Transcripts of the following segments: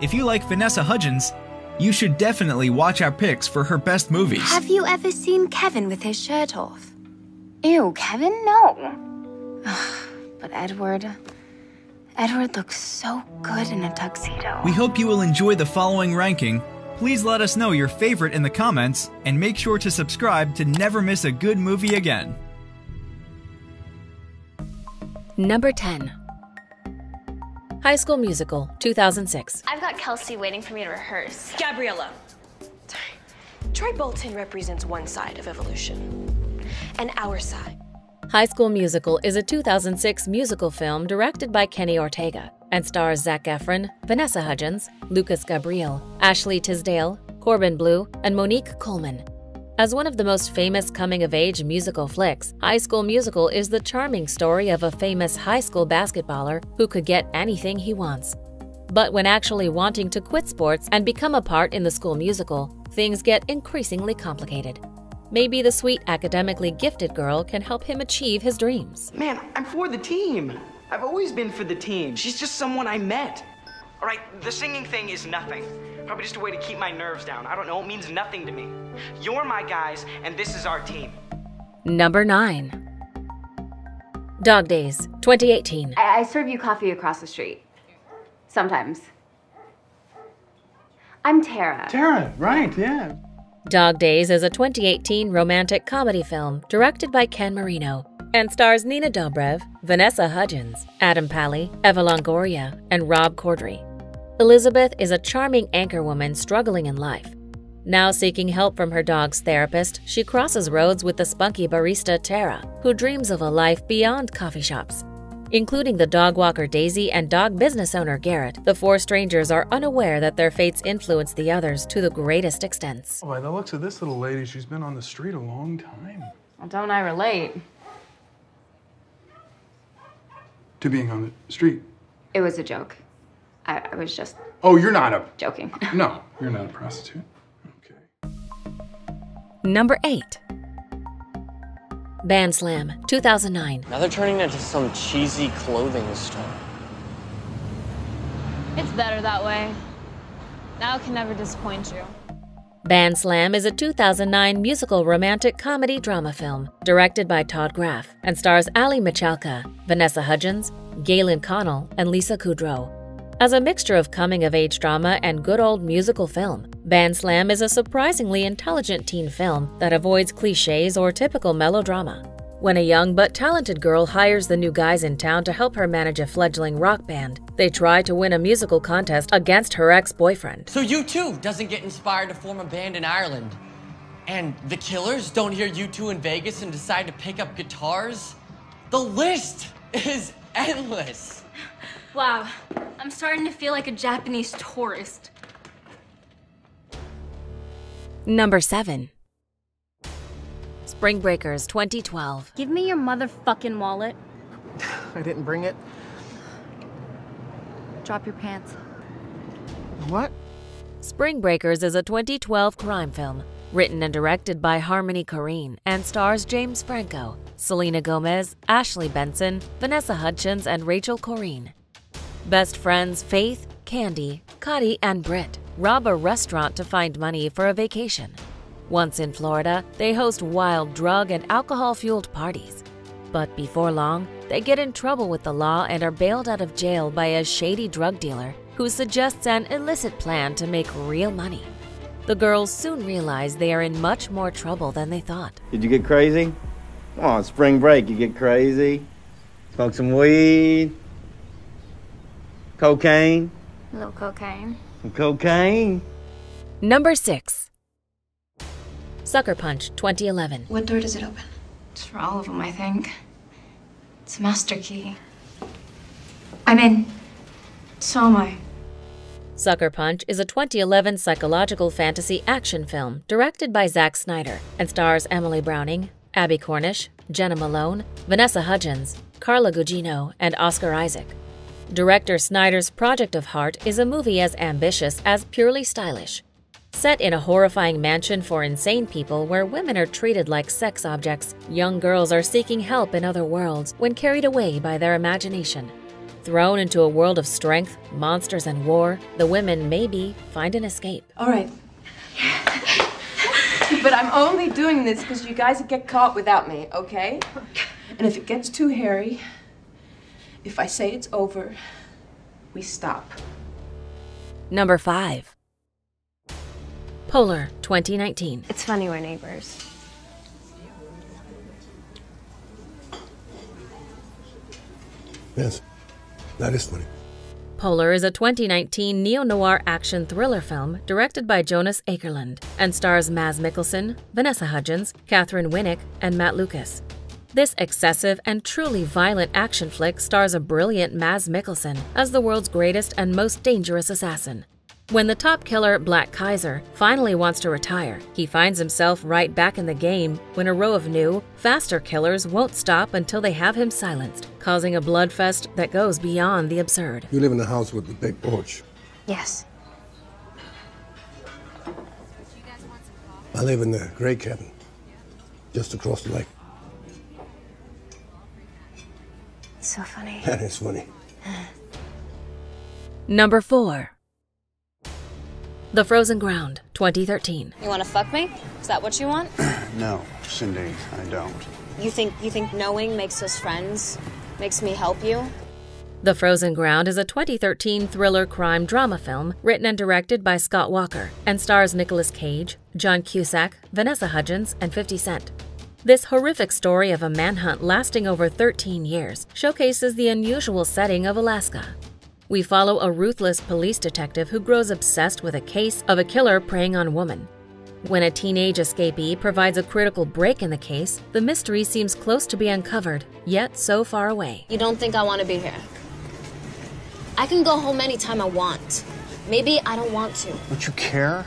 If you like Vanessa Hudgens, you should definitely watch our picks for her best movies. Have you ever seen Kevin with his shirt off? Ew, Kevin? No. but Edward. Edward looks so good in a tuxedo. We hope you will enjoy the following ranking. Please let us know your favorite in the comments, and make sure to subscribe to never miss a good movie again. Number 10 High School Musical, 2006. I've got Kelsey waiting for me to rehearse. Gabriella. Troy Bolton represents one side of evolution, and our side. High School Musical is a 2006 musical film directed by Kenny Ortega and stars Zac Efron, Vanessa Hudgens, Lucas Grabeel, Ashley Tisdale, Corbin Bleu, and Monique Coleman. As one of the most famous coming of age musical flicks, High School Musical is the charming story of a famous high school basketballer who could get anything he wants. But when actually wanting to quit sports and become a part in the school musical, things get increasingly complicated. Maybe the sweet, academically gifted girl can help him achieve his dreams. Man, I'm for the team. I've always been for the team. She's just someone I met. All right, the singing thing is nothing. Probably just a way to keep my nerves down. I don't know, it means nothing to me. You're my guys, and this is our team. Number 9 Dog Days, 2018. I, I serve you coffee across the street. Sometimes. I'm Tara. Tara, right, yeah. Dog Days is a 2018 romantic comedy film directed by Ken Marino and stars Nina Dobrev, Vanessa Hudgens, Adam Pally, Eva Longoria, and Rob Corddry. Elizabeth is a charming anchorwoman struggling in life. Now seeking help from her dog's therapist, she crosses roads with the spunky barista Tara, who dreams of a life beyond coffee shops. Including the dog walker Daisy and dog business owner Garrett, the four strangers are unaware that their fates influence the others to the greatest extents. Oh, by the looks of this little lady, she's been on the street a long time. Well, don't I relate? To being on the street. It was a joke. I, I was just Oh, you're not a. joking. No, you're not a prostitute. Okay. Number 8 Bandslam, 2009. Now they're turning into some cheesy clothing store. It's better that way. Now it can never disappoint you. Bandslam is a 2009 musical romantic comedy drama film directed by Todd Graff and stars Aly Michalka, Vanessa Hudgens, Gaelan Connell, and Lisa Kudrow. As a mixture of coming of age drama and good old musical film, Bandslam is a surprisingly intelligent teen film that avoids cliches or typical melodrama. When a young but talented girl hires the new guys in town to help her manage a fledgling rock band, they try to win a musical contest against her ex boyfriend. So U2 doesn't get inspired to form a band in Ireland. And the killers don't hear U2 in Vegas and decide to pick up guitars? The list is endless. Wow, I'm starting to feel like a Japanese tourist. Number 7 Spring Breakers 2012. Give me your motherfucking wallet. I didn't bring it. Drop your pants. What? Spring Breakers is a 2012 crime film written and directed by Harmony Korine and stars James Franco, Selena Gomez, Ashley Benson, Vanessa Hudgens, and Rachel Korine. Best friends Faith, Candy, Cotty, and Britt rob a restaurant to find money for a vacation. Once in Florida, they host wild drug and alcohol fueled parties. But before long, they get in trouble with the law and are bailed out of jail by a shady drug dealer who suggests an illicit plan to make real money. The girls soon realize they are in much more trouble than they thought. Did you get crazy? Come on, spring break, you get crazy. Smoke some weed. Cocaine. A little cocaine. Some cocaine. Number 6 Sucker Punch 2011. What door does it open? It's for all of them, I think. It's a master key. I'm in. So am I. Sucker Punch is a 2011 psychological fantasy action film directed by Zack Snyder and stars Emily Browning, Abbie Cornish, Jena Malone, Vanessa Hudgens, Carla Gugino, and Oscar Isaac. Director Snyder's Project of Heart is a movie as ambitious as purely stylish. Set in a horrifying mansion for insane people where women are treated like sex objects, young girls are seeking help in other worlds when carried away by their imagination. Thrown into a world of strength, monsters, and war, the women maybe find an escape. All right. but I'm only doing this because you guys get caught without me, okay? And if it gets too hairy, if I say it's over, we stop. Number 5. Polar 2019. It's funny we're neighbors. Yes, that is funny. Polar is a 2019 neo noir action thriller film directed by Jonas Akerlund and stars Mads Mikkelsen, Vanessa Hudgens, Katheryn Winnick, and Matt Lucas. This excessive and truly violent action flick stars a brilliant Mads Mikkelsen as the world's greatest and most dangerous assassin. When the top killer, Black Kaiser, finally wants to retire, he finds himself right back in the game when a row of new, faster killers won't stop until they have him silenced, causing a bloodfest that goes beyond the absurd. You live in the house with the big porch. Yes. I live in the gray cabin, just across the lake. So funny. That is funny. Number 4. The Frozen Ground, 2013. You want to fuck me? Is that what you want? No, Cindy, I don't. You think you think knowing makes us friends? Makes me help you? The Frozen Ground is a 2013 thriller crime drama film written and directed by Scott Walker and stars Nicolas Cage, John Cusack, Vanessa Hudgens, and 50 Cent. This horrific story of a manhunt lasting over 13 years showcases the unusual setting of Alaska. We follow a ruthless police detective who grows obsessed with a case of a killer preying on women. When a teenage escapee provides a critical break in the case, the mystery seems close to be uncovered, yet so far away. You don't think I want to be here? I can go home anytime I want. Maybe I don't want to. Don't you care?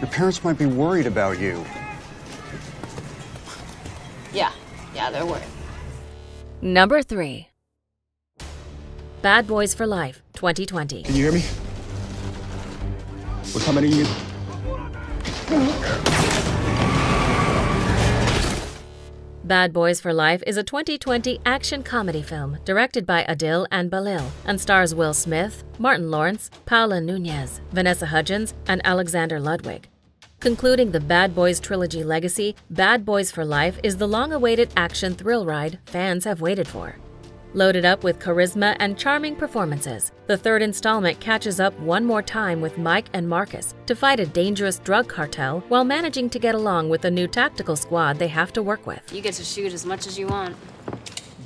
Your parents might be worried about you. Yeah, they're. Number 3. Bad Boys for Life, 2020. Can you hear me? We're coming to you. Bad Boys for Life is a 2020 action comedy film directed by Adil and Bilall and stars Will Smith, Martin Lawrence, Paola Nunez, Vanessa Hudgens, and Alexander Ludwig. Concluding the Bad Boys trilogy legacy, Bad Boys for Life is the long awaited action thrill ride fans have waited for. Loaded up with charisma and charming performances, the third installment catches up one more time with Mike and Marcus to fight a dangerous drug cartel while managing to get along with the new tactical squad they have to work with. You get to shoot as much as you want.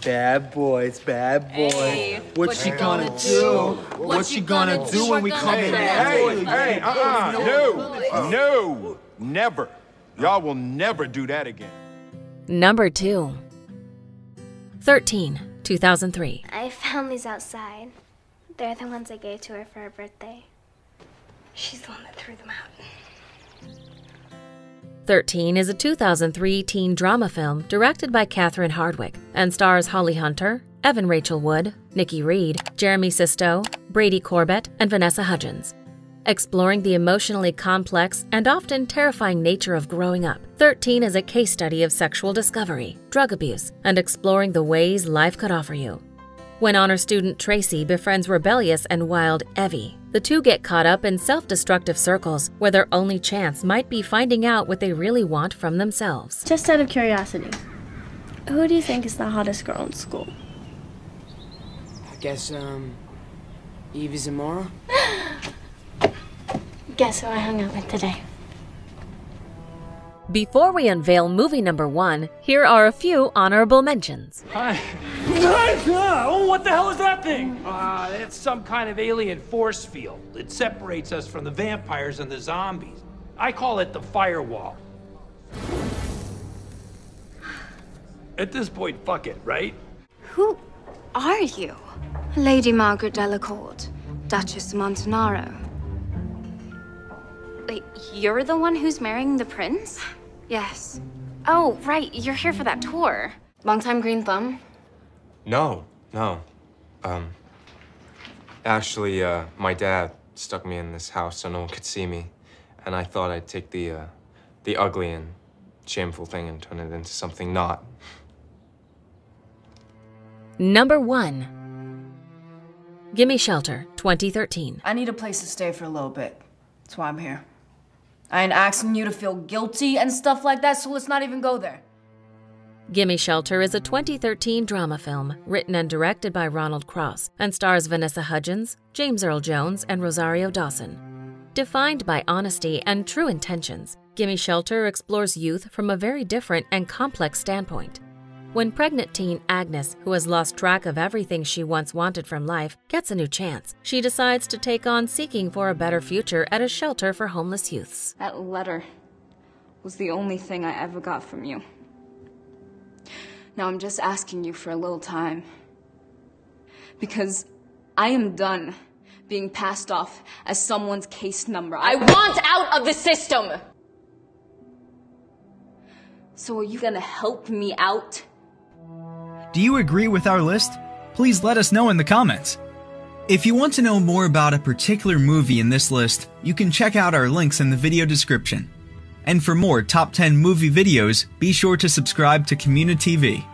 Bad boys, bad boys. Hey, what, what you you gonna, gonna do? do? What, What you you gonna, gonna do do? when we come in? gonna Hey, hey, uh-uh, no, no, never. Y'all will never do that again. Number 2. 13, 2003. I found these outside. They're the ones I gave to her for her birthday. She's the one that threw them out. 13 is a 2003 teen drama film directed by Catherine Hardwicke and stars Holly Hunter, Evan Rachel Wood, Nikki Reed, Jeremy Sisto, Brady Corbet, and Vanessa Hudgens. Exploring the emotionally complex and often terrifying nature of growing up, 13 is a case study of sexual discovery, drug abuse, and exploring the ways life could offer you. When honor student Tracy befriends rebellious and wild Evie, the two get caught up in self destructive circles where their only chance might be finding out what they really want from themselves. Just out of curiosity, who do you think is the hottest girl in school? I guess, um, Evie Zamora? Guess who I hung out with today? Before we unveil movie number one, here are a few honorable mentions. Hi. Oh, what the hell is that thing? Uh, it's some kind of alien force field. It separates us from the vampires and the zombies. I call it the firewall. At this point, fuck it, right? Who are you? Lady Margaret Delacourt, Duchess Montenaro. Wait, you're the one who's marrying the prince? Yes. Oh, right, you're here for that tour. Long time green thumb? No, no. Um, actually, uh, my dad stuck me in this house so no one could see me, and I thought I'd take the, uh, the ugly and shameful thing and turn it into something not. Number one. Gimme Shelter, 2013. I need a place to stay for a little bit. That's why I'm here. I ain't asking you to feel guilty and stuff like that, so let's not even go there. Gimme Shelter is a 2013 drama film written and directed by Ronald Krauss and stars Vanessa Hudgens, James Earl Jones, and Rosario Dawson. Defined by honesty and true intentions, Gimme Shelter explores youth from a very different and complex standpoint. When pregnant teen Agnes, who has lost track of everything she once wanted from life, gets a new chance, she decides to take on seeking for a better future at a shelter for homeless youths. That letter was the only thing I ever got from you. Now I'm just asking you for a little time. Because I am done being passed off as someone's case number. I want out of the system! So are you gonna help me out? Do you agree with our list? Please let us know in the comments. If you want to know more about a particular movie in this list, you can check out our links in the video description. And for more top 10 movie videos, be sure to subscribe to communiTV.